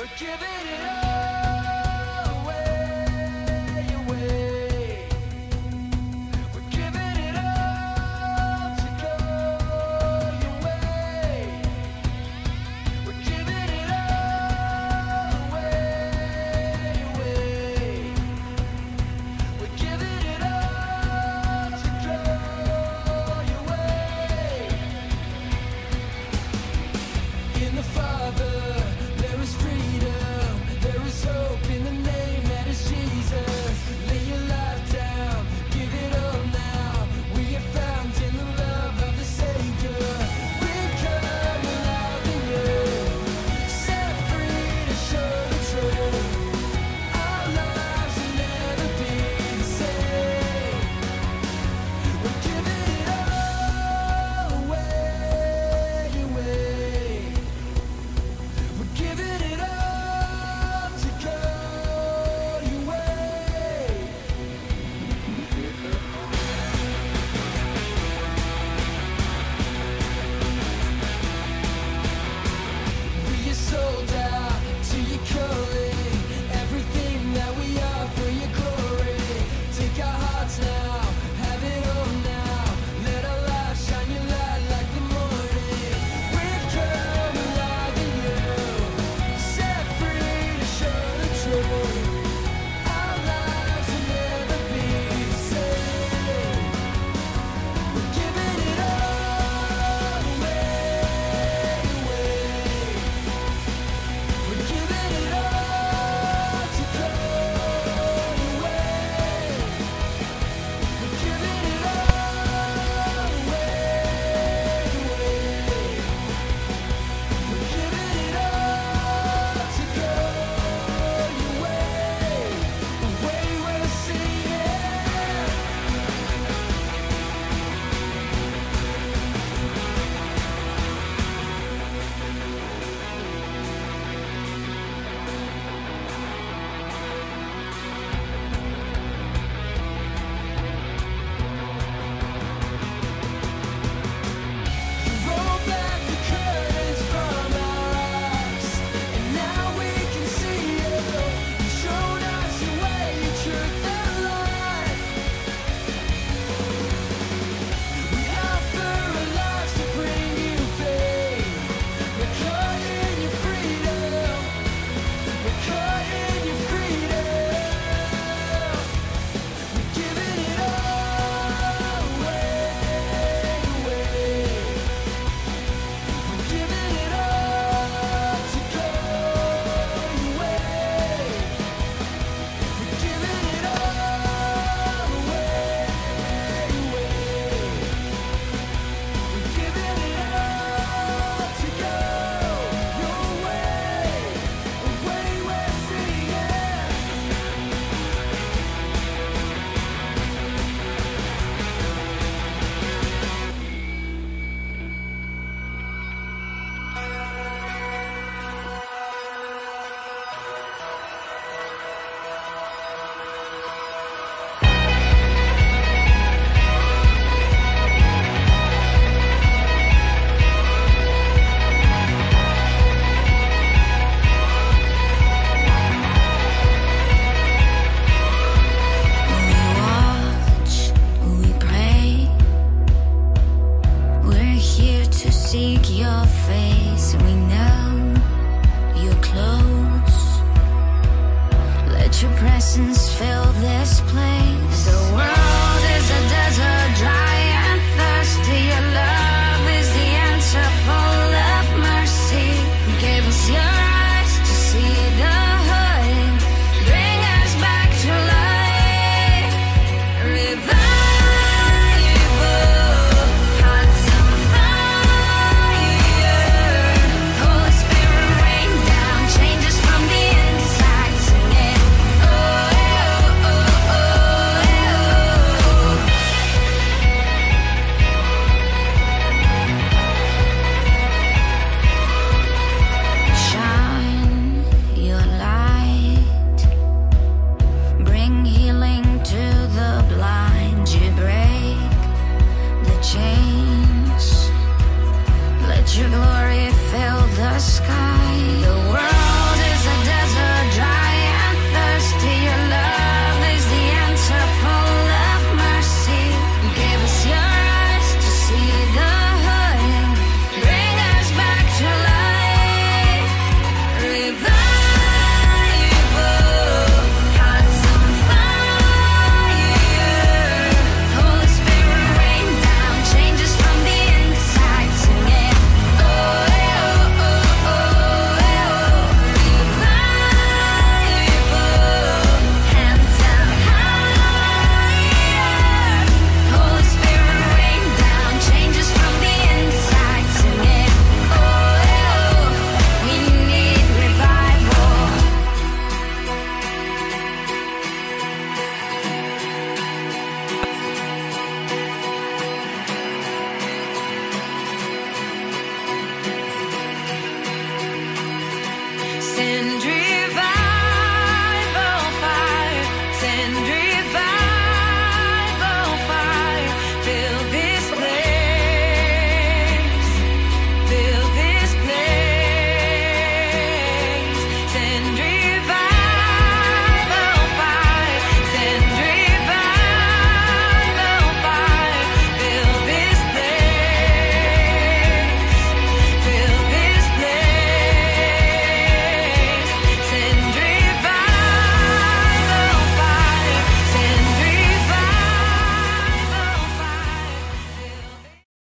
We're giving it up. to seek your face. We know you're close. Let your presence fill this place. sky.